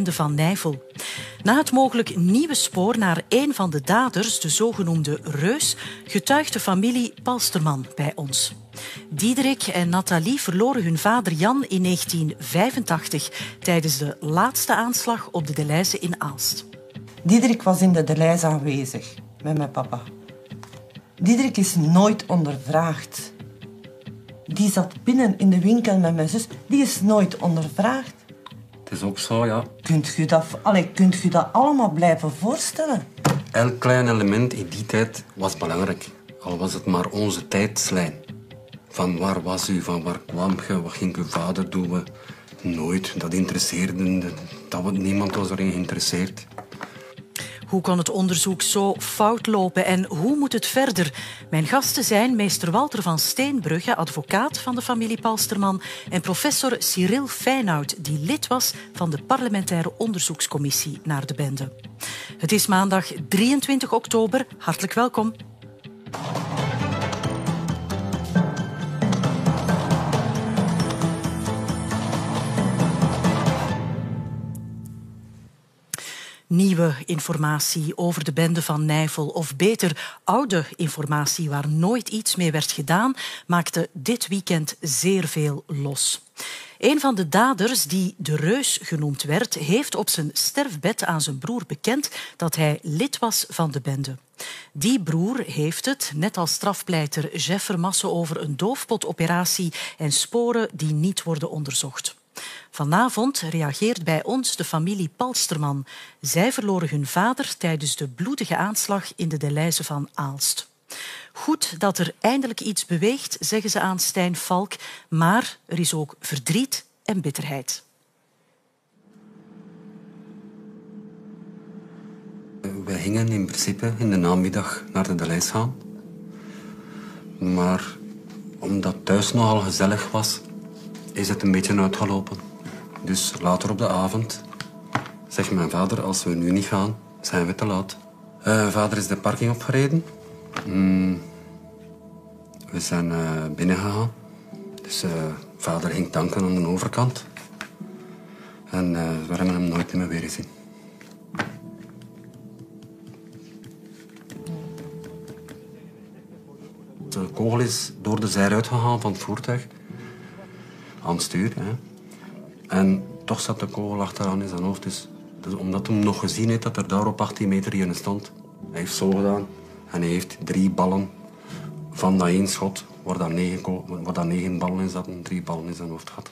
van Nijvel. Na het mogelijk nieuwe spoor naar een van de daders, de zogenoemde Reus, getuigt de familie Palsterman bij ons. Diederik en Nathalie verloren hun vader Jan in 1985 tijdens de laatste aanslag op de Deleuze in Aalst. Diederik was in de Deleuze aanwezig met mijn papa. Diederik is nooit ondervraagd. Die zat binnen in de winkel met mijn zus. Die is nooit ondervraagd. Het is ook zo, ja. Kunt u dat, allee, kunt u dat allemaal blijven voorstellen? Elk klein element in die tijd was belangrijk. Al was het maar onze tijdslijn. Van waar was u, van waar kwam je, wat ging uw vader doen? Nooit, dat interesseerde, dat niemand was erin geïnteresseerd. Hoe kon het onderzoek zo fout lopen en hoe moet het verder? Mijn gasten zijn meester Walter van Steenbrugge, advocaat van de familie Palsterman, en professor Cyril Feyenoud, die lid was van de parlementaire onderzoekscommissie naar de bende. Het is maandag 23 oktober. Hartelijk welkom. Nieuwe informatie over de bende van Nijvel, of beter oude informatie waar nooit iets mee werd gedaan, maakte dit weekend zeer veel los. Een van de daders, die de Reus genoemd werd, heeft op zijn sterfbed aan zijn broer bekend dat hij lid was van de bende. Die broer heeft het, net als strafpleiter Jeff Vermassen, over een doofpotoperatie en sporen die niet worden onderzocht. Vanavond reageert bij ons de familie Palsterman. Zij verloren hun vader tijdens de bloedige aanslag in de Deleuze van Aalst. Goed dat er eindelijk iets beweegt, zeggen ze aan Stijn Valk, maar er is ook verdriet en bitterheid. We gingen in principe in de namiddag naar de Deleuze gaan. Maar omdat thuis nogal gezellig was, is het een beetje uitgelopen. Dus later op de avond zegt mijn vader, als we nu niet gaan, zijn we te laat. Uh, vader is de parking opgereden. Mm. We zijn uh, binnengegaan. Dus uh, vader ging tanken aan de overkant. En we hebben hem nooit meer weer gezien. De kogel is door de zijruit gegaan van het voertuig. Aan het stuur. Hè. En toch zat de kogel achteraan in zijn hoofd. Dus, dus omdat hij nog gezien heeft dat er daar op 18 meter in stond. Hij heeft zo gedaan. En hij heeft drie ballen van dat één schot, waar dat negen, waar dat negen ballen in zaten, drie ballen in zijn hoofd gehad.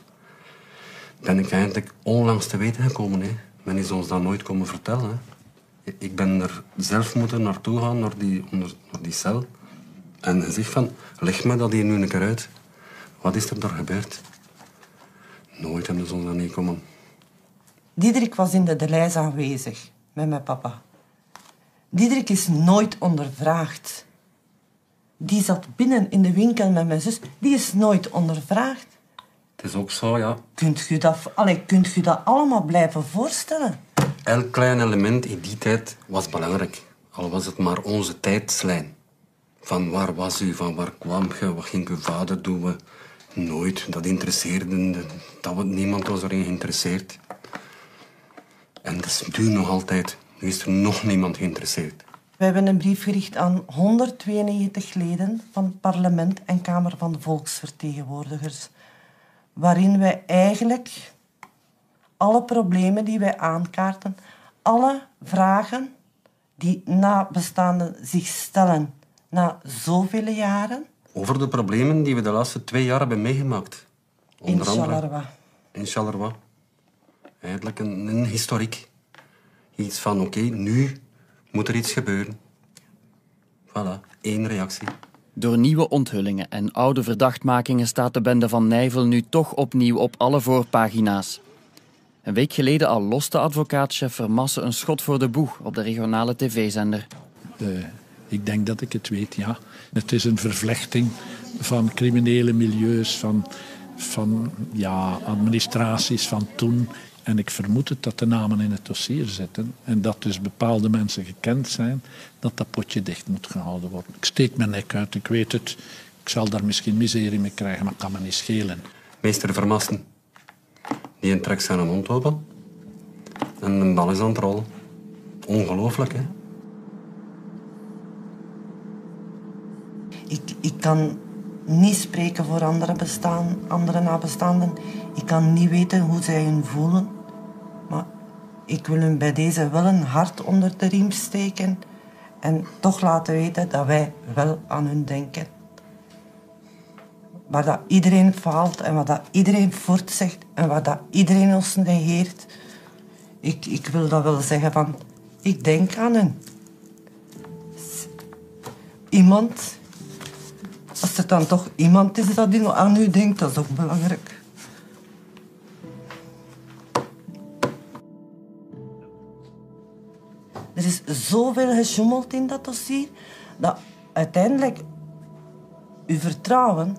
Ben ik eigenlijk onlangs te weten gekomen. Hè. Men is ons dat nooit komen vertellen. Hè. Ik ben er zelf moeten naartoe gaan, naar die, naar die cel. En gezegd van, leg me dat hier nu een keer uit. Wat is er daar gebeurd? Nooit hebben ze ons aan niet komen. Diederik was in de Deleuze aanwezig met mijn papa. Diederik is nooit ondervraagd. Die zat binnen in de winkel met mijn zus. Die is nooit ondervraagd. Het is ook zo, ja. Kunt u dat, allee, kunt u dat allemaal blijven voorstellen? Elk klein element in die tijd was belangrijk. Al was het maar onze tijdslijn. Van waar was u, van waar kwam je, wat ging uw vader doen? Nooit. Dat interesseerde... Dat, niemand was erin geïnteresseerd. En dat nu nog altijd. Nu is er nog niemand geïnteresseerd. We hebben een brief gericht aan 192 leden van parlement en Kamer van Volksvertegenwoordigers. Waarin wij eigenlijk alle problemen die wij aankaarten, alle vragen die nabestaanden zich stellen na zoveel jaren, over de problemen die we de laatste twee jaar hebben meegemaakt. Onder in Charleroi. In Charleroi. Eigenlijk een, een historiek. Iets van, oké, nu moet er iets gebeuren. Voilà, één reactie. Door nieuwe onthullingen en oude verdachtmakingen staat de bende van Nijvel nu toch opnieuw op alle voorpagina's. Een week geleden al loste advocaatchef Vermassen een schot voor de boeg op de regionale tv-zender. Ik denk dat ik het weet, ja. Het is een vervlechting van criminele milieus, van, van ja, administraties van toen. En ik vermoed het dat de namen in het dossier zitten en dat dus bepaalde mensen gekend zijn, dat dat potje dicht moet gehouden worden. Ik steek mijn nek uit, ik weet het. Ik zal daar misschien miserie mee krijgen, maar kan me niet schelen. Meester Vermassen, die trekt zijn mond open. En een bal is aan het rol. Ongelooflijk, hè? Ik, ik kan niet spreken voor andere, bestaan, andere nabestaanden. Ik kan niet weten hoe zij hun voelen. Maar ik wil hun bij deze wel een hart onder de riem steken. En toch laten weten dat wij wel aan hun denken. Waar dat iedereen faalt en wat dat iedereen voortzegt en wat dat iedereen ons negeert. Ik, ik wil dat wel zeggen van, ik denk aan hen. Iemand, als er dan toch iemand is dat aan u denkt, dat is ook belangrijk. Er is zoveel gesjoemeld in dat dossier, dat uiteindelijk uw vertrouwen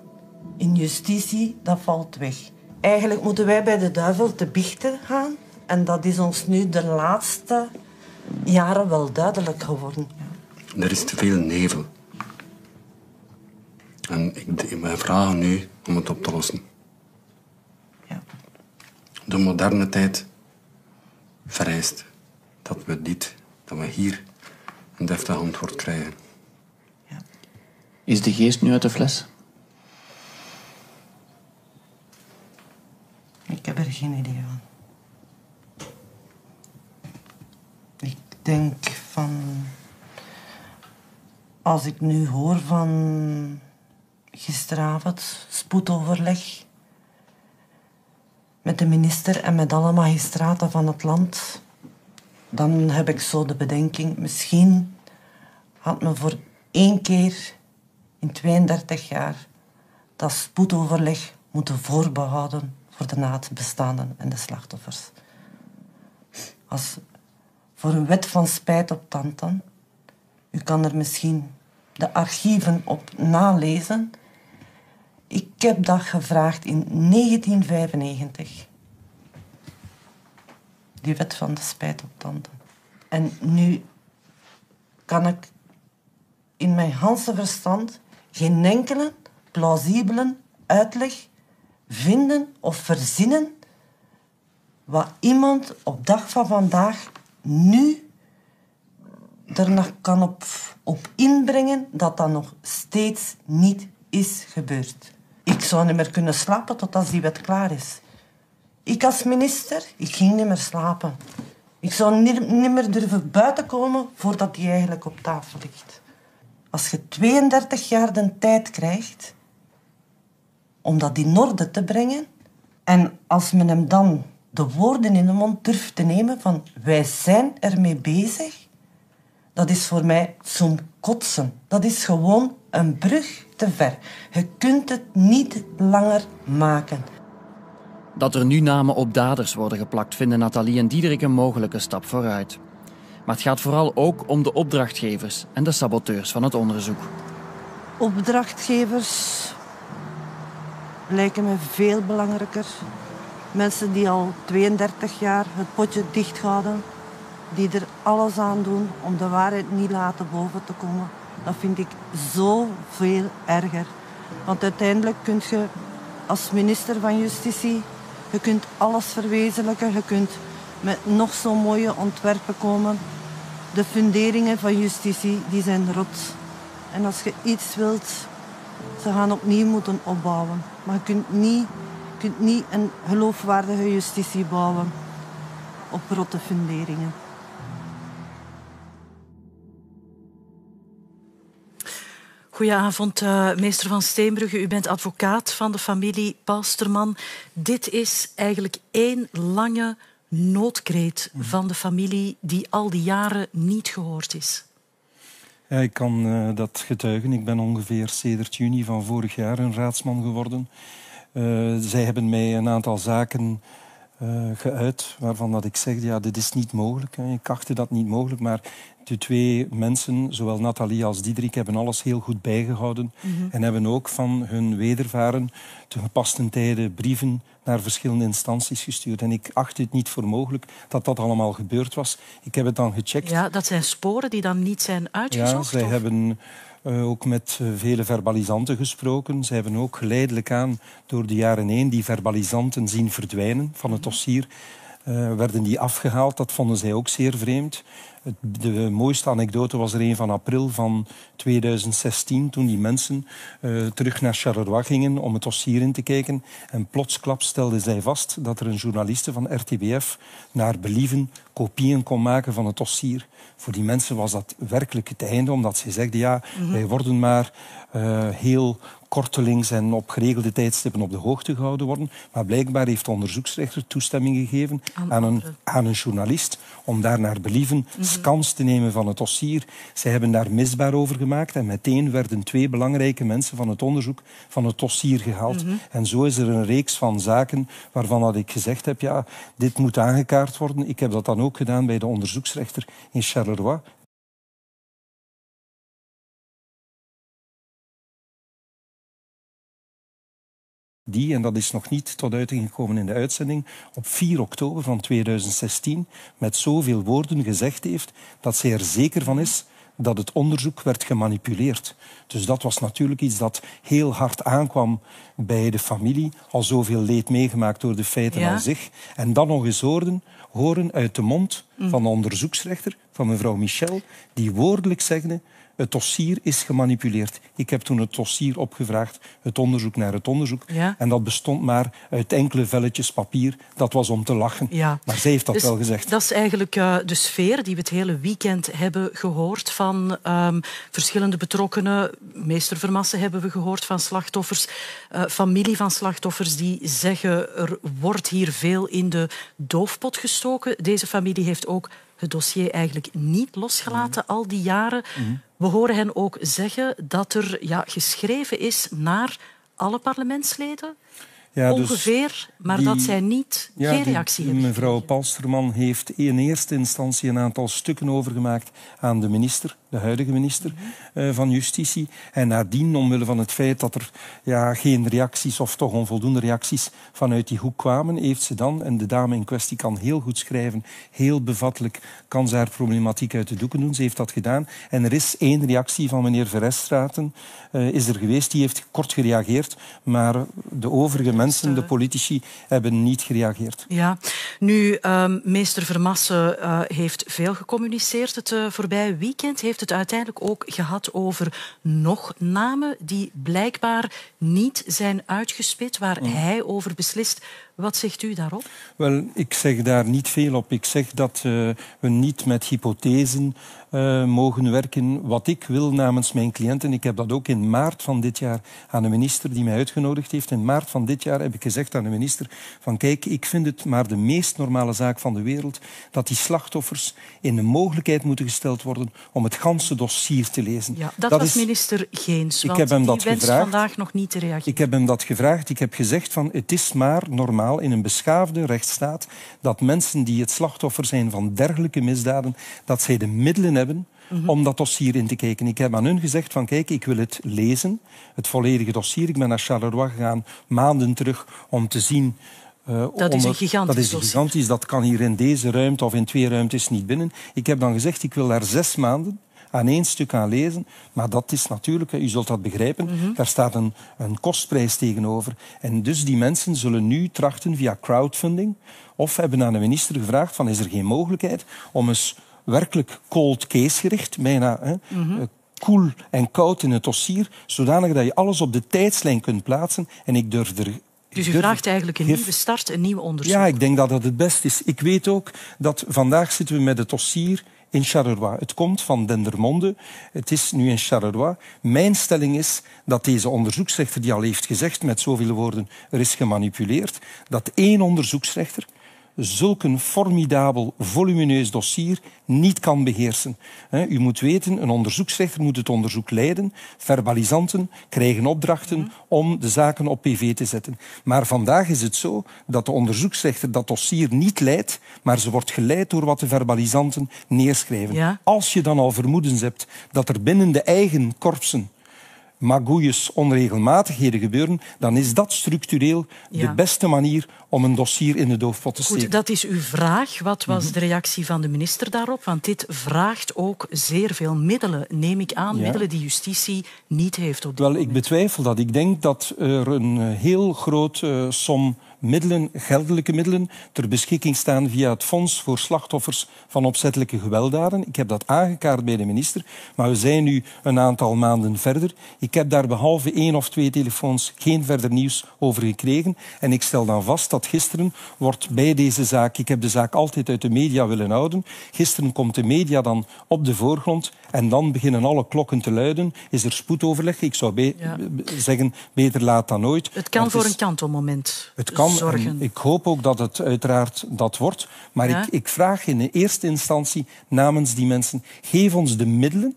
in justitie, dat valt weg. Eigenlijk moeten wij bij de duivel te biechten gaan. En dat is ons nu de laatste jaren wel duidelijk geworden. Er is te veel nevel. En ik, wij vragen nu om het op te lossen. Ja. De moderne tijd vereist dat we dit, dat we hier een deftig antwoord krijgen. Ja. Is de geest nu uit de fles? Ik heb er geen idee van. Ik denk van... Als ik nu hoor van gisteravond spoedoverleg met de minister en met alle magistraten van het land, dan heb ik zo de bedenking, misschien had me voor één keer in 32 jaar dat spoedoverleg moeten voorbehouden voor de naadbestaanden en de slachtoffers. Als voor een wet van spijt op tanden, u kan er misschien de archieven op nalezen. Ik heb dat gevraagd in 1995. Die wet van de spijt op tanden. En nu kan ik in mijn ganse verstand geen enkele plausibele uitleg vinden of verzinnen wat iemand op dag van vandaag nu er nog kan op, op inbrengen dat dat nog steeds niet is gebeurd. Ik zou niet meer kunnen slapen tot als die wet klaar is. Ik als minister, ik ging niet meer slapen. Ik zou niet, niet meer durven buiten komen voordat die eigenlijk op tafel ligt. Als je 32 jaar de tijd krijgt om dat in orde te brengen. En als men hem dan de woorden in de mond durft te nemen van wij zijn ermee bezig, dat is voor mij zo'n kotsen. Dat is gewoon een brug te ver. Je kunt het niet langer maken. Dat er nu namen op daders worden geplakt, vinden Nathalie en Diederik een mogelijke stap vooruit. Maar het gaat vooral ook om de opdrachtgevers en de saboteurs van het onderzoek. Opdrachtgevers lijken me veel belangrijker. Mensen die al 32 jaar het potje dicht houden, die er alles aan doen om de waarheid niet laten boven te komen. Dat vind ik zoveel erger. Want uiteindelijk kun je als minister van Justitie, je kunt alles verwezenlijken, je kunt met nog zo mooie ontwerpen komen. De funderingen van justitie die zijn rot. En als je iets wilt, ze gaan opnieuw moeten opbouwen. Maar je kunt niet, kunt niet een geloofwaardige justitie bouwen op rotte funderingen. Goedenavond, uh, meester van Steenbrugge. U bent advocaat van de familie Palsterman. Dit is eigenlijk één lange noodkreet van de familie die al die jaren niet gehoord is. Ja, ik kan uh, dat getuigen. Ik ben ongeveer sedert juni van vorig jaar een raadsman geworden. Zij hebben mij een aantal zaken geuit waarvan dat ik zeg, ja, dit is niet mogelijk. Ik achtte dat niet mogelijk, maar de twee mensen, zowel Nathalie als Diederik, hebben alles heel goed bijgehouden mm -hmm. en hebben ook van hun wedervaren te gepaste tijden brieven naar verschillende instanties gestuurd. En ik acht het niet voor mogelijk dat dat allemaal gebeurd was. Ik heb het dan gecheckt. Ja, dat zijn sporen die dan niet zijn uitgezocht? Ja, zij of? hebben uh, ook met uh, vele verbalisanten gesproken. Zij hebben ook geleidelijk aan door de jaren heen die verbalisanten zien verdwijnen van het dossier. Uh, werden die afgehaald. Dat vonden zij ook zeer vreemd. De mooiste anekdote was er een van april van 2016, toen die mensen uh, terug naar Charleroi gingen om het dossier in te kijken. En plotsklap stelden zij vast dat er een journaliste van RTBF naar believen kopieën kon maken van het dossier. Voor die mensen was dat werkelijk het einde, omdat ze zeiden, ja, mm -hmm. wij worden maar uh, heel kortelings en op geregelde tijdstippen op de hoogte gehouden worden. Maar blijkbaar heeft de onderzoeksrechter toestemming gegeven aan, een, aan een, journalist om daar naar believen mm -hmm. scans te nemen van het dossier. Zij hebben daar misbaar over gemaakt en meteen werden twee belangrijke mensen van het onderzoek van het dossier gehaald. Mm -hmm. En zo is er een reeks van zaken waarvan dat ik gezegd heb, ja, dit moet aangekaart worden. Ik heb dat dan ook gedaan bij de onderzoeksrechter in Charleroi. Die, en dat is nog niet tot uiting gekomen in de uitzending, op 4 oktober van 2016 met zoveel woorden gezegd heeft dat zij er zeker van is dat het onderzoek werd gemanipuleerd. Dus dat was natuurlijk iets dat heel hard aankwam bij de familie, al zoveel leed meegemaakt door de feiten ja. aan zich. En dan nog eens horen, horen uit de mond van de onderzoeksrechter, van mevrouw Michel, die woordelijk zegde het dossier is gemanipuleerd. Ik heb toen het dossier opgevraagd, het onderzoek naar het onderzoek. Ja. En dat bestond maar uit enkele velletjes papier. Dat was om te lachen. Ja. Maar zij heeft dat dus wel gezegd. Dat is eigenlijk uh, de sfeer die we het hele weekend hebben gehoord van um, verschillende betrokkenen. Meester Vermassen hebben we gehoord van slachtoffers. Uh, familie van slachtoffers die zeggen er wordt hier veel in de doofpot gestoken. Deze familie heeft ook het dossier eigenlijk niet losgelaten al die jaren. Mhm. We horen hen ook zeggen dat er ja, geschreven is naar alle parlementsleden. Ja, Ongeveer, dus maar die, dat zij niet ja, geen reactie die hebben. Mevrouw Palsterman heeft in eerste instantie een aantal stukken overgemaakt aan de minister, de huidige minister uh, van Justitie. En nadien, omwille van het feit dat er ja, geen reacties of toch onvoldoende reacties vanuit die hoek kwamen, heeft ze dan, en de dame in kwestie kan heel goed schrijven, heel bevattelijk, kan ze haar problematiek uit de doeken doen. Ze heeft dat gedaan. En er is één reactie van meneer Verrestraten uh, is er geweest. Die heeft kort gereageerd, maar de overige mensen, de politici, hebben niet gereageerd. Ja, nu, um, meester Vermassen uh, heeft veel gecommuniceerd het voorbije weekend. Heeft het uiteindelijk ook gehad over nog namen die blijkbaar niet zijn uitgespit, waar mm. hij over beslist. Wat zegt u daarop? Wel, ik zeg daar niet veel op. Ik zeg dat uh, we niet met hypothesen uh, mogen werken. Wat ik wil namens mijn cliënten, ik heb dat ook in maart van dit jaar aan de minister die mij uitgenodigd heeft. In maart van dit jaar heb ik gezegd aan de minister van kijk, ik vind het maar de meest normale zaak van de wereld dat die slachtoffers in de mogelijkheid moeten gesteld worden om het ganse dossier te lezen. Ja, dat, dat was is, minister Geens, ik heb hem dat die gevraagd. vandaag nog niet te reageren. Ik heb hem dat gevraagd. Ik heb gezegd van het is maar normaal in een beschaafde rechtsstaat dat mensen die het slachtoffer zijn van dergelijke misdaden, dat zij de middelen hebben mm-hmm. om dat dossier in te kijken. Ik heb aan hun gezegd van kijk, ik wil het lezen, het volledige dossier. Ik ben naar Charleroi gegaan maanden terug om te zien uh, dat is een gigantisch Dat is gigantisch. Dat kan hier in deze ruimte of in twee ruimtes niet binnen. Ik heb dan gezegd, ik wil daar zes maanden aan één stuk aan lezen. Maar dat is natuurlijk, u zult dat begrijpen, mm-hmm. daar staat een, een kostprijs tegenover. En dus die mensen zullen nu trachten via crowdfunding of hebben aan de minister gevraagd van is er geen mogelijkheid om eens werkelijk cold case gericht, bijna hè, mm-hmm. koel en koud in het dossier, zodanig dat je alles op de tijdslijn kunt plaatsen. En ik durf er dus u vraagt eigenlijk een nieuwe start, een nieuw onderzoek? Ja, ik denk dat dat het best is. Ik weet ook dat vandaag zitten we met het dossier in Charleroi. Het komt van Dendermonde. Het is nu in Charleroi. Mijn stelling is dat deze onderzoeksrechter, die al heeft gezegd met zoveel woorden, er is gemanipuleerd, dat één onderzoeksrechter zulk een formidabel, volumineus dossier niet kan beheersen. U moet weten, een onderzoeksrechter moet het onderzoek leiden. Verbalisanten krijgen opdrachten mm. om de zaken op PV te zetten. Maar vandaag is het zo dat de onderzoeksrechter dat dossier niet leidt, maar ze wordt geleid door wat de verbalisanten neerschrijven. Ja. Als je dan al vermoedens hebt dat er binnen de eigen korpsen magouilles, onregelmatigheden gebeuren, dan is dat structureel Ja. de beste manier om een dossier in de doofpot te steken. Goed, dat is uw vraag. Wat was de reactie van de minister daarop? Want dit vraagt ook zeer veel middelen, neem ik aan. Ja. Middelen die justitie niet heeft op dit Wel, ik moment. betwijfel dat. Ik denk dat er een heel grote som middelen, geldelijke middelen ter beschikking staan via het Fonds voor Slachtoffers van Opzettelijke Gewelddaden. Ik heb dat aangekaart bij de minister, maar we zijn nu een aantal maanden verder. Ik heb daar behalve één of twee telefoons geen verder nieuws over gekregen. En ik stel dan vast dat gisteren wordt bij deze zaak, ik heb de zaak altijd uit de media willen houden, gisteren komt de media dan op de voorgrond en dan beginnen alle klokken te luiden. Is er spoedoverleg? Ik zou be ja. zeggen, beter laat dan nooit. Het kan voor een kantelmoment het kan, zorgen. Ik hoop ook dat het uiteraard dat wordt. Maar ja? ik, ik vraag in de eerste instantie namens die mensen, geef ons de middelen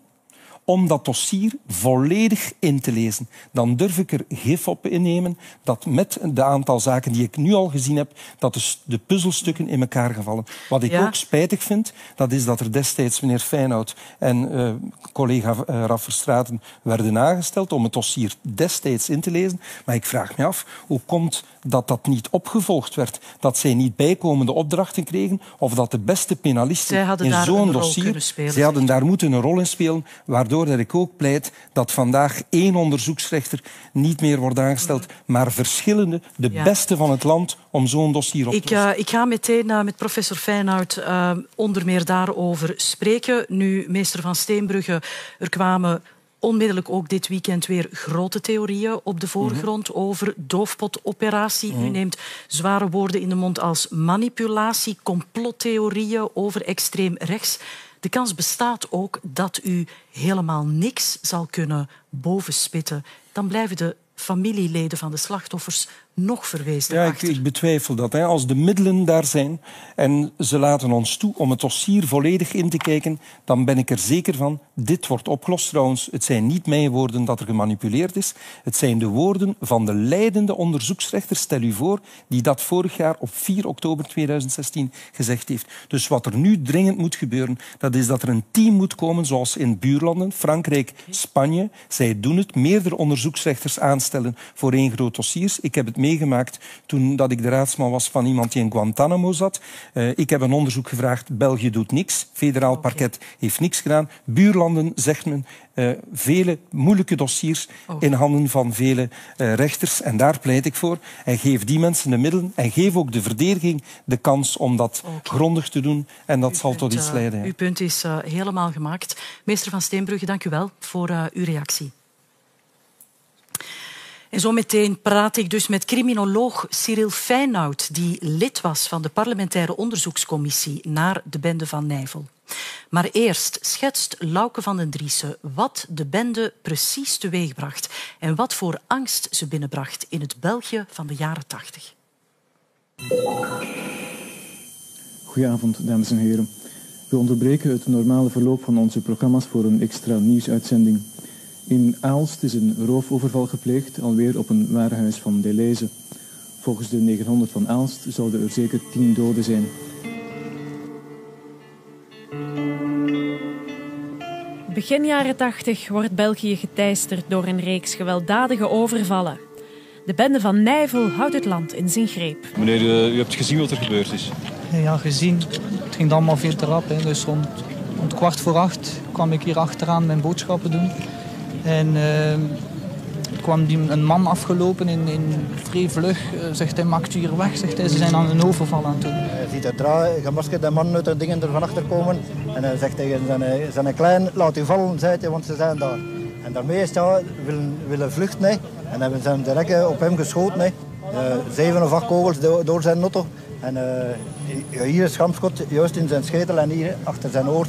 om dat dossier volledig in te lezen. Dan durf ik er gif op innemen dat met de aantal zaken die ik nu al gezien heb, dat de, de puzzelstukken in elkaar gevallen. Wat ik ja. ook spijtig vind, dat is dat er destijds meneer Feyenoord en uh, collega uh, Rafferstraten werden aangesteld om het dossier destijds in te lezen. Maar ik vraag me af, hoe komt dat dat niet opgevolgd werd? Dat zij niet bijkomende opdrachten kregen of dat de beste penalisten in zo'n dossier... Spelen, zij hadden daar moeten een rol in spelen, waardoor dat ik ook pleit dat vandaag één onderzoeksrechter niet meer wordt aangesteld, maar verschillende, de ja. beste van het land, om zo'n dossier op te ik, uh, ik ga meteen uh, met professor Feyenoord uh, onder meer daarover spreken. Nu, meester van Steenbrugge, er kwamen onmiddellijk ook dit weekend weer grote theorieën op de voorgrond mm -hmm. over doofpotoperatie. Mm -hmm. U neemt zware woorden in de mond als manipulatie, complottheorieën over extreem rechts. De kans bestaat ook dat u helemaal niks zal kunnen bovenspitten. Dan blijven de familieleden van de slachtoffers nog verwezen. Ja, ik, ik, betwijfel dat. Hè. Als de middelen daar zijn en ze laten ons toe om het dossier volledig in te kijken, dan ben ik er zeker van, dit wordt opgelost. Trouwens, het zijn niet mijn woorden dat er gemanipuleerd is. Het zijn de woorden van de leidende onderzoeksrechter, stel u voor, die dat vorig jaar op 4 oktober 2016 gezegd heeft. Dus wat er nu dringend moet gebeuren, dat is dat er een team moet komen, zoals in buurlanden, Frankrijk, Spanje. Zij doen het, meerdere onderzoeksrechters aanstellen voor één groot dossier. Ik heb het meegemaakt toen dat ik de raadsman was van iemand die in Guantanamo zat. Uh, ik heb een onderzoek gevraagd. België doet niks. Federaal okay. parket heeft niks gedaan. Buurlanden, zegt men, uh, vele moeilijke dossiers okay. in handen van vele uh, rechters. En daar pleit ik voor. En geef die mensen de middelen. En geef ook de verdediging de kans om dat okay. grondig te doen. En dat zal punt, tot iets leiden. Ja. Uw punt is helemaal gemaakt. Meester van Steenbrugge, dank u wel voor uw reactie. En zometeen praat ik dus met criminoloog Cyril Feyenoud, die lid was van de parlementaire onderzoekscommissie naar de bende van Nijvel. Maar eerst schetst Lauke van den Driessen wat de bende precies teweegbracht en wat voor angst ze binnenbracht in het België van de jaren tachtig. Goedenavond, dames en heren. We onderbreken het normale verloop van onze programma's voor een extra nieuwsuitzending. In Aalst is een roofoverval gepleegd, alweer op een warenhuis van Deleuze. Volgens de 900 van Aalst zouden er zeker tien doden zijn. Begin jaren 80 wordt België geteisterd door een reeks gewelddadige overvallen. De bende van Nijvel houdt het land in zijn greep. Meneer, uh, u hebt gezien wat er gebeurd is? Ja, gezien. Het ging allemaal veel te rap. Hè. Dus rond, rond kwart voor acht kwam ik hier achteraan mijn boodschappen doen. En uh, kwam die, een man afgelopen in, in vrij vlug. Uh, zegt hij, maakt u hier weg? Zegt hij, ze zijn aan een overval aan het doen. Hij ziet er draai, gemaskerde man uit de dingen er van achter komen. En hij zegt tegen zijn, zijn klein, laat u vallen, zei hij, want ze zijn daar. En daarmee is hij willen, willen vluchten. Hè. En hebben ze direct op hem geschoten. Hè. Uh, zeven of acht kogels door, door zijn auto. En uh, hier is schampschot juist in zijn schetel en hier achter zijn oor.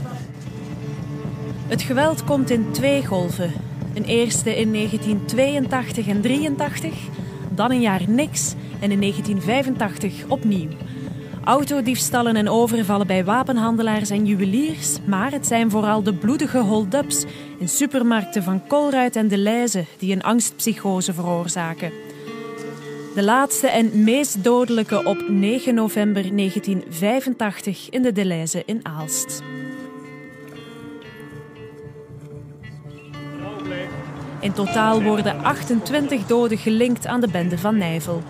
Het geweld komt in twee golven. Een eerste in 1982 en 83, dan een jaar niks en in 1985 opnieuw. Autodiefstallen en overvallen bij wapenhandelaars en juweliers, maar het zijn vooral de bloedige hold-ups in supermarkten van Colruyt en De Leize die een angstpsychose veroorzaken. De laatste en meest dodelijke op 9 november 1985 in de De Leize in Aalst. In totaal worden 28 doden gelinkt aan de bende van Nijvel.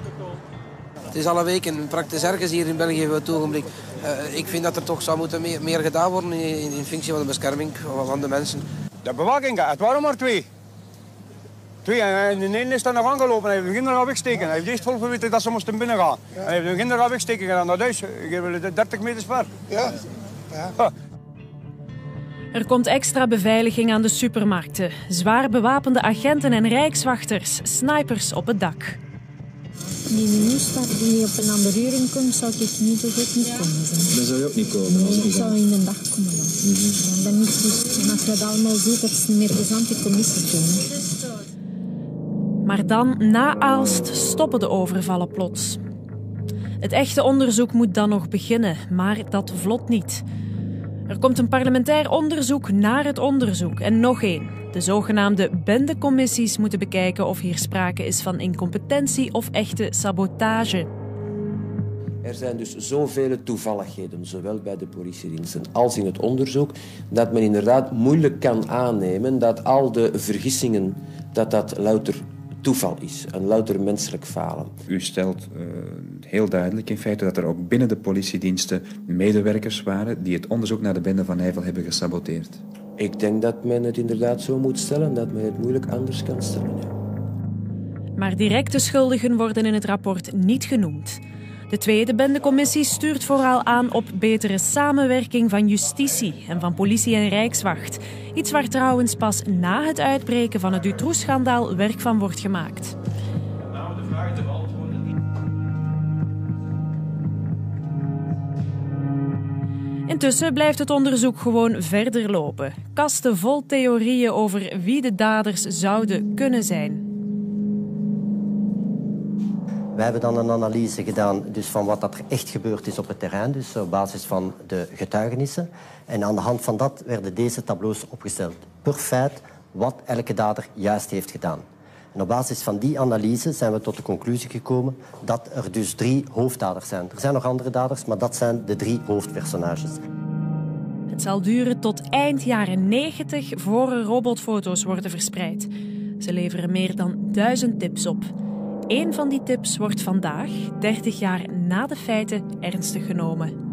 Het is alle week een praktisch ergens hier in België op het ogenblik. Uh, ik vind dat er toch zou moeten meer, meer gedaan worden in, in, functie van de bescherming van de mensen. De bewaking gaat, waarom maar twee? Twee, en de ene is dan nog aangelopen. Hij heeft de kinderen gaan wegsteken. Hij heeft eerst vol dat ze moesten binnengaan. Ja. Hij heeft de kinderen gaan wegsteken gedaan naar huis. Ik heb 30 meter ver. Ja. ja. Er komt extra beveiliging aan de supermarkten. Zwaar bewapende agenten en rijkswachters, snipers op het dak. Die minister die op een ander uur komt, zou ik niet zo goed niet komen zijn. Dan zou je ook niet komen? Nee, ik zou in de dag komen dan. Mm -hmm. Dan dus, en als je dat allemaal ziet, dat is niet meer commissie doen. Maar dan, na Aalst, stoppen de overvallen plots. Het echte onderzoek moet dan nog beginnen, maar dat vlot niet. Er komt een parlementair onderzoek naar het onderzoek en nog één. De zogenaamde bendecommissies moeten bekijken of hier sprake is van incompetentie of echte sabotage. Er zijn dus zoveel toevalligheden, zowel bij de politiediensten als in het onderzoek, dat men inderdaad moeilijk kan aannemen dat al de vergissingen, dat dat louter toeval is, een louter menselijk falen. U stelt uh, heel duidelijk in feite dat er ook binnen de politiediensten medewerkers waren die het onderzoek naar de bende van Nijvel hebben gesaboteerd. Ik denk dat men het inderdaad zo moet stellen, dat men het moeilijk anders kan stellen. Ja. Maar directe schuldigen worden in het rapport niet genoemd. De tweede bendecommissie stuurt vooral aan op betere samenwerking van justitie en van politie en rijkswacht. Iets waar trouwens pas na het uitbreken van het Dutroux-schandaal werk van wordt gemaakt. Intussen blijft het onderzoek gewoon verder lopen. Kasten vol theorieën over wie de daders zouden kunnen zijn. Wij hebben dan een analyse gedaan dus van wat er echt gebeurd is op het terrein, dus op basis van de getuigenissen. En aan de hand van dat werden deze tableaus opgesteld. Per feit wat elke dader juist heeft gedaan. En op basis van die analyse zijn we tot de conclusie gekomen dat er dus drie hoofddaders zijn. Er zijn nog andere daders, maar dat zijn de drie hoofdpersonages. Het zal duren tot eind jaren 90 voor robotfoto's worden verspreid. Ze leveren meer dan duizend tips op. Eén van die tips wordt vandaag, 30 jaar na de feiten, ernstig genomen.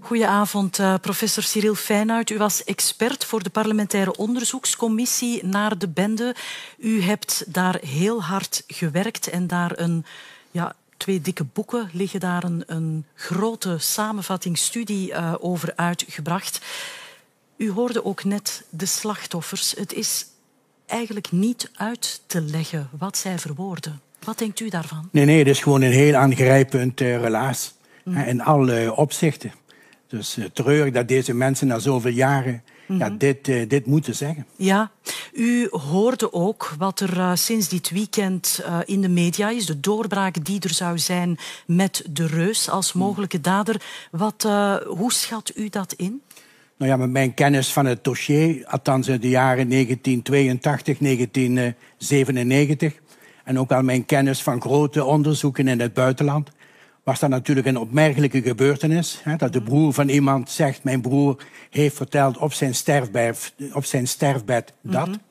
Goedenavond, uh, professor Cyril Feyenoord. U was expert voor de parlementaire onderzoekscommissie naar de bende. U hebt daar heel hard gewerkt en daar een, ja, twee dikke boeken liggen daar een, een grote samenvattingsstudie uh, over uitgebracht. U hoorde ook net de slachtoffers. Het is eigenlijk niet uit te leggen wat zij verwoorden. Wat denkt u daarvan? Nee, nee, het is gewoon een heel aangrijpend uh, relaas. Mm. In alle opzichten. Dus uh, treurig dat deze mensen na zoveel jaren mm -hmm. ja, dit, uh, dit moeten zeggen. Ja, u hoorde ook wat er uh, sinds dit weekend uh, in de media is. De doorbraak die er zou zijn met de reus als mogelijke dader. Wat, hoe schat u dat in? Nou ja, met mijn kennis van het dossier, althans in de jaren 1982, 1997... en ook al mijn kennis van grote onderzoeken in het buitenland was dat natuurlijk een opmerkelijke gebeurtenis. Hè, dat de broer van iemand zegt, mijn broer heeft verteld op zijn sterfbed, op zijn sterfbed dat. Mm -hmm.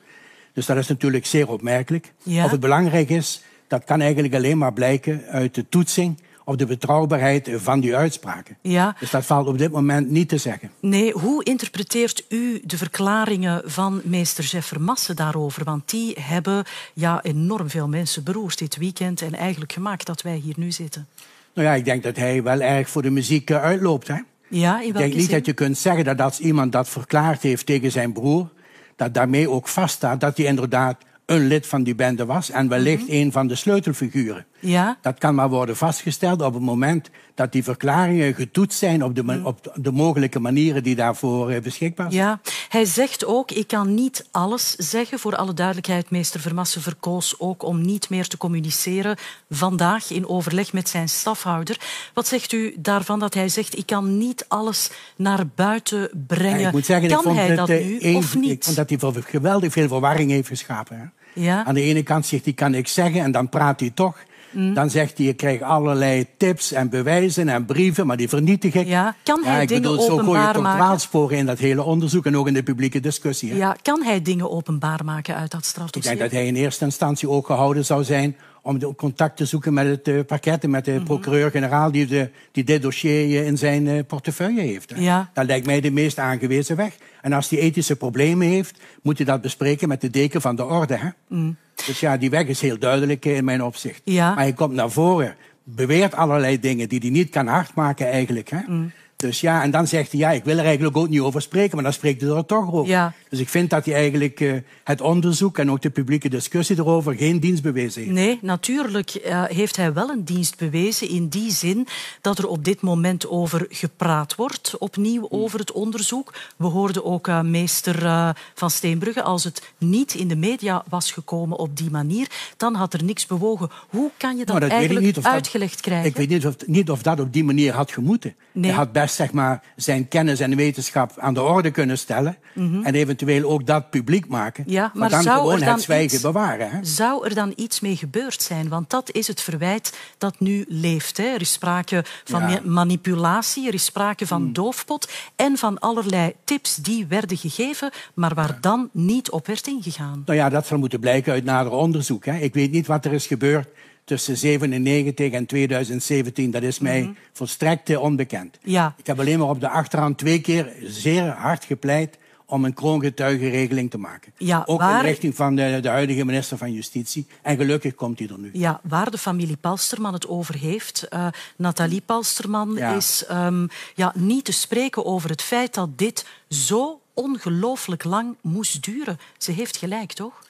Dus dat is natuurlijk zeer opmerkelijk. Ja. Of het belangrijk is, dat kan eigenlijk alleen maar blijken uit de toetsing op de betrouwbaarheid van die uitspraken. Ja. Dus dat valt op dit moment niet te zeggen. Nee, hoe interpreteert u de verklaringen van meester Jeff Vermassen daarover? Want die hebben ja, enorm veel mensen beroerd dit weekend en eigenlijk gemaakt dat wij hier nu zitten. Nou ja, ik denk dat hij wel erg voor de muziek uitloopt. Hè? Ja, ik denk niet zin? dat je kunt zeggen dat als iemand dat verklaard heeft tegen zijn broer, dat daarmee ook vaststaat dat hij inderdaad een lid van die bende was en wellicht mm -hmm. een van de sleutelfiguren. Ja. Dat kan maar worden vastgesteld op het moment dat die verklaringen getoetst zijn op de, mm. op de mogelijke manieren die daarvoor uh, beschikbaar zijn. Ja, hij zegt ook, ik kan niet alles zeggen. Voor alle duidelijkheid, meester Vermassen verkoos ook om niet meer te communiceren vandaag in overleg met zijn stafhouder. Wat zegt u daarvan dat hij zegt, ik kan niet alles naar buiten brengen? Ja, ik moet zeggen, kan ik vond hij dat uh, nu een, of niet? Ik vond dat hij geweldig veel verwarring heeft geschapen. Hè? Ja. Aan de ene kant zegt hij, kan niks zeggen en dan praat hij toch. Mm. Dan zegt hij, je krijgt allerlei tips en bewijzen en brieven, maar die vernietig ik. Ja, kan hij ja, ik dingen bedoel, zo gooi je toch dwaalsporen in dat hele onderzoek en ook in de publieke discussie. Hè? Ja, kan hij dingen openbaar maken uit dat strafdossier? Ik denk dat hij in eerste instantie ook gehouden zou zijn om de- contact te zoeken met het uh, parket en met de procureur-generaal die, de, die dit dossier eh, in zijn eh, portefeuille heeft. hè. Ja. Dat lijkt mij de meest aangewezen weg. En als hij ethische problemen heeft, moet hij dat bespreken met de deken van de orde. Hè? Mm. Dus ja, die weg is heel duidelijk eh, in mijn opzicht. Ja. Maar hij komt naar voren, beweert allerlei dingen die hij niet kan hardmaken eigenlijk. Hè? Mm. Dus ja, en dan zegt hij, ja, ik wil er eigenlijk ook niet over spreken, maar dan spreekt hij er toch over. Ja. Dus ik vind dat hij eigenlijk eh, het onderzoek en ook de publieke discussie erover geen dienst bewezen heeft. Nee, natuurlijk eh, heeft hij wel een dienst bewezen in die zin dat er op dit moment over gepraat wordt, opnieuw over het onderzoek. We hoorden ook eh, meester Van Steenbrugge, als het niet in de media was gekomen op die manier, dan had er niks bewogen. Hoe kan je dat, Nou, dat eigenlijk niet of dat- uitgelegd krijgen? Ik weet niet of, niet of dat op die manier had gemoeten. Nee. Hij had best zeg maar, zijn kennis en wetenschap aan de orde kunnen stellen. Mhm. En eventueel ook dat publiek maken. Ja, maar, dan zou gewoon dan het zwijgen iets, bewaren. Hè? Zou er dan iets mee gebeurd zijn? Want dat is het verwijt dat nu leeft. Hè. Er is sprake van Ja. manipulatie, er is sprake van doofpot en van allerlei tips die werden gegeven, maar waar dan niet op werd ingegaan. Nou ja, dat zal moeten blijken uit nader onderzoek. Hè. Ik weet niet wat er is gebeurd tussen 97 en 2017. Dat is mij Mhm. volstrekt eh, onbekend. Ja, Ik heb alleen maar op de achterhand twee keer zeer hard gepleit om een kroongetuigenregeling te maken. Ja, Ook waar- in richting van de, de huidige minister van Justitie. En gelukkig komt hij er nu. ja, waar de familie Palsterman het over heeft. eh, Nathalie Palsterman Ja. is ehm, ja, niet te spreken over het feit dat dit zo ongelooflijk lang moest duren. Ze heeft gelijk, toch?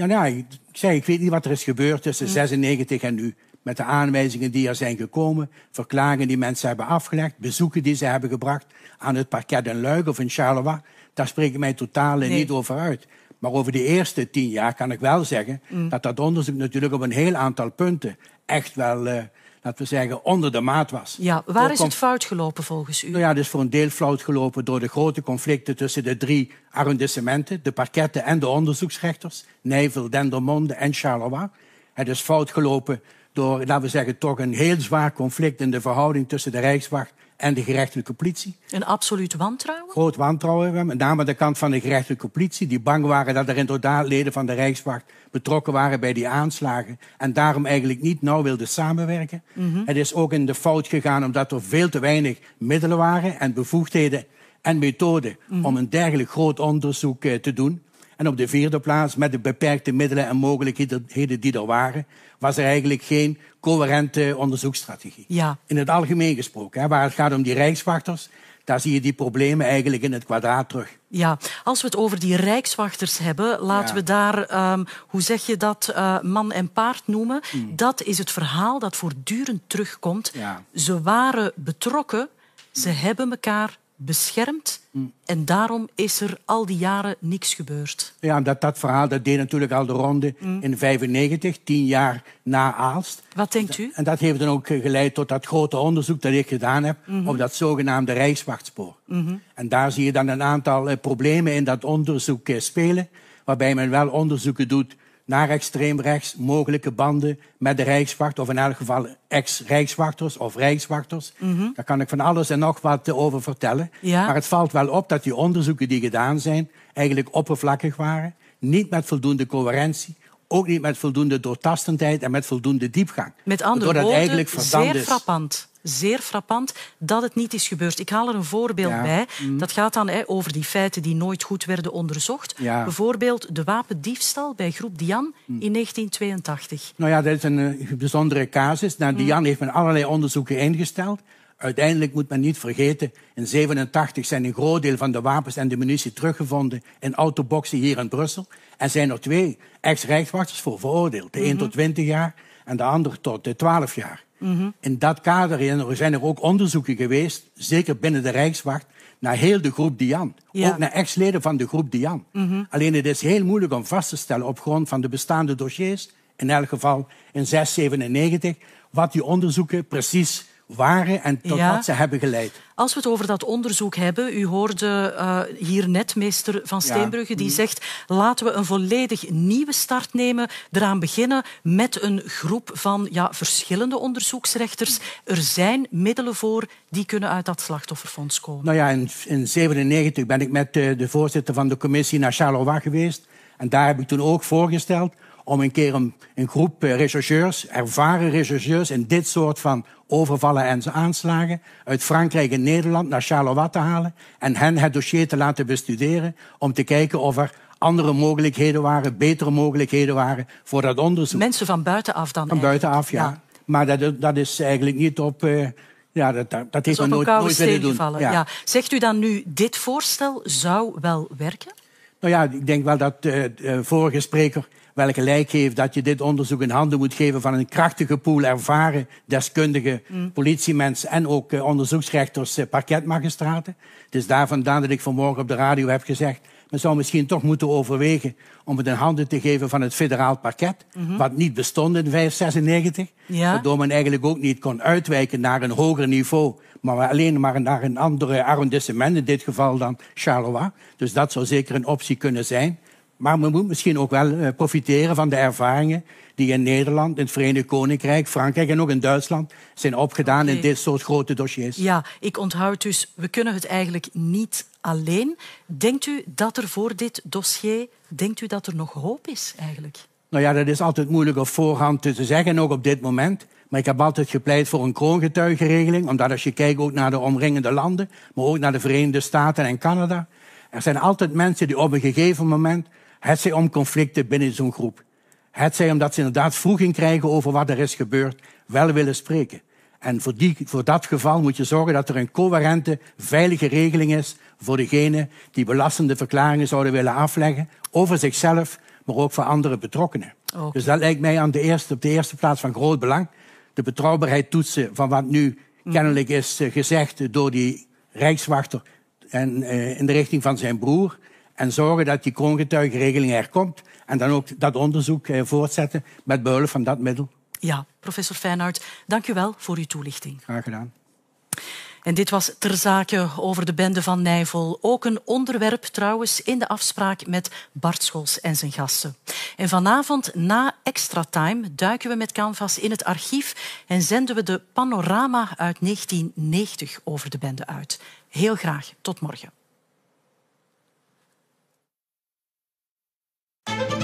Ja, nou, ik, ik zeg, ik weet niet wat er is gebeurd tussen Mm. 96 en nu. Met de aanwijzingen die er zijn gekomen, verklaringen die mensen hebben afgelegd, bezoeken die ze hebben gebracht aan het parket in Luik of in Charleroi. Daar spreek ik mij totaal Nee. niet over uit. Maar over de eerste tien jaar kan ik wel zeggen Mm. dat dat onderzoek natuurlijk op een heel aantal punten echt wel, eh, laten we zeggen, onder de maat was. Ja, waar is het fout gelopen volgens u? nou ja, dus voor een deel fout gelopen door de grote conflicten tussen de drie arrondissementen, de parketten en de onderzoeksrechters, Nijvel, Dendermonde en Charleroi. Het is fout gelopen door, laten we zeggen, toch een heel zwaar conflict in de verhouding tussen de Rijkswacht en de gerechtelijke politie. Een absoluut wantrouwen? Groot wantrouwen, met name aan de kant van de gerechtelijke politie, die bang waren dat er inderdaad leden van de Rijkswacht betrokken waren bij die aanslagen en daarom eigenlijk niet nauw wilden samenwerken. Mhm. Het is ook in de fout gegaan omdat er veel te weinig middelen waren en bevoegdheden en methoden Mhm. om een dergelijk groot onderzoek eh, te doen. En op de vierde plaats, met de beperkte middelen en mogelijkheden die er waren, was er eigenlijk geen coherente onderzoeksstrategie. Ja. In het algemeen gesproken, hè, waar het gaat om die rijkswachters, daar zie je die problemen eigenlijk in het kwadraat terug. Ja, als we het over die rijkswachters hebben, laten Ja. we daar, ehm, hoe zeg je dat, eh, man en paard noemen. Dat is het verhaal dat voortdurend terugkomt. Ja. Ze waren betrokken, ze hebben elkaar beschermd en daarom is er al die jaren niks gebeurd. Ja, dat, dat verhaal dat deed natuurlijk al de ronde in 95, tien jaar na Aalst. Wat denkt u? En dat heeft dan ook eh, geleid tot dat grote onderzoek dat ik gedaan heb Mhm. op dat zogenaamde Rijkswachtspoor. Mhm. En daar zie je dan een aantal eh, problemen in dat onderzoek eh, spelen, waarbij men wel onderzoeken doet naar extreem rechts, mogelijke banden met de Rijkswacht, of in elk geval ex-Rijkswachters of Rijkswachters. Mhm. Daar kan ik van alles en nog wat eh, over vertellen. Ja. Maar het valt wel op dat die onderzoeken die gedaan zijn eigenlijk oppervlakkig waren, niet met voldoende coherentie, ook niet met voldoende doortastendheid en met voldoende diepgang. Met andere woorden, eigenlijk zeer is. frappant. Zeer frappant dat het niet is gebeurd. Ik haal er een voorbeeld Ja. bij. Mhm. Dat gaat dan hè, over die feiten die nooit goed werden onderzocht. Ja. Bijvoorbeeld de wapendiefstal bij groep Dian in 1982. Nou ja, dat is een eh, bijzondere casus. Nou, Dian heeft men allerlei onderzoeken ingesteld. Uiteindelijk moet men niet vergeten, in 87 zijn een groot deel van de wapens en de munitie teruggevonden in autoboxen hier in Brussel. En zijn er twee ex-rijkswachters voor veroordeeld. De een Mhm. tot 20 jaar en de ander tot eh, 12 jaar. Mhm. In dat kader zijn er ook onderzoeken geweest, zeker binnen de Rijkswacht, naar heel de groep Dian. Ja. Ook naar ex-leden van de groep Dian. Mhm. Alleen het is heel moeilijk om vast te stellen op grond van de bestaande dossiers, in elk geval in 697, wat die onderzoeken precies waren en tot Ja. wat ze hebben geleid. Als we het over dat onderzoek hebben, u hoorde eh, hier net meester Van Ja. Steenbrugge die Mhm. zegt laten we een volledig nieuwe start nemen, eraan beginnen met een groep van ja, verschillende onderzoeksrechters. Er zijn middelen voor die kunnen uit dat slachtofferfonds komen. Nou ja, in 1997 ben ik met eh, de voorzitter van de commissie naar Charleroi geweest. En daar heb ik toen ook voorgesteld om een keer een, een groep eh, rechercheurs, ervaren rechercheurs in dit soort van overvallen en aanslagen uit Frankrijk en Nederland naar Charleroi te halen en hen het dossier te laten bestuderen om te kijken of er andere mogelijkheden waren, betere mogelijkheden waren voor dat onderzoek. Mensen van buitenaf dan? Van buitenaf, ja. Maar dat, dat is eigenlijk niet op... Uh, ja, dat, dat, dat heeft men nooit, nooit willen doen. Ja. ja. Zegt u dan nu, dit voorstel zou wel werken? Nou ja, ik denk wel dat uh, de vorige spreker wel gelijk heeft dat je dit onderzoek in handen moet geven van een krachtige pool ervaren deskundige mm. politiemensen en ook uh, onderzoeksrechters, uh, parketmagistraten. Het is daar vandaan dat ik vanmorgen op de radio heb gezegd men zou misschien toch moeten overwegen om het in handen te geven van het federaal parket, mm wat niet bestond in 596, ja. waardoor men eigenlijk ook niet kon uitwijken naar een hoger niveau, maar alleen maar naar een andere arrondissement, in dit geval dan Charleroi. Dus dat zou zeker een optie kunnen zijn. Maar men moet misschien ook wel eh, profiteren van de ervaringen die in Nederland, in het Verenigd Koninkrijk, Frankrijk en ook in Duitsland zijn opgedaan in dit soort grote dossiers. Ja, ik onthoud dus, we kunnen het eigenlijk niet alleen. Denkt u dat er voor dit dossier, denkt u dat er nog hoop is eigenlijk? Nou ja, dat is altijd moeilijk op voorhand te zeggen, ook op dit moment. Maar ik heb altijd gepleit voor een kroongetuigenregeling, omdat als je kijkt ook naar de omringende landen, maar ook naar de Verenigde Staten en Canada, er zijn altijd mensen die op een gegeven moment, het zij om conflicten binnen zo'n groep, het zij omdat ze inderdaad vroeging krijgen over wat er is gebeurd, wel willen spreken. En voor, die, voor dat geval moet je zorgen dat er een coherente, veilige regeling is voor degenen die belastende verklaringen zouden willen afleggen over zichzelf, maar ook voor andere betrokkenen. Dus dat lijkt mij aan de eerste, op de eerste plaats van groot belang. De betrouwbaarheid toetsen van wat nu mm. kennelijk is eh, gezegd door die rijkswachter en, uh, in de richting van zijn broer. En zorgen dat die kroongetuigenregeling er komt. En dan ook dat onderzoek uh, voortzetten met behulp van dat middel. Ja, professor Feyenoord, dank u wel voor uw toelichting. Graag gedaan. En dit was ter zake over de bende van Nijvel. Ook een onderwerp trouwens in de afspraak met Bart Scholz en zijn gasten. En vanavond na Extra Time duiken we met Canvas in het archief en zenden we de panorama uit 1990 over de bende uit. Heel graag tot morgen. Thank you.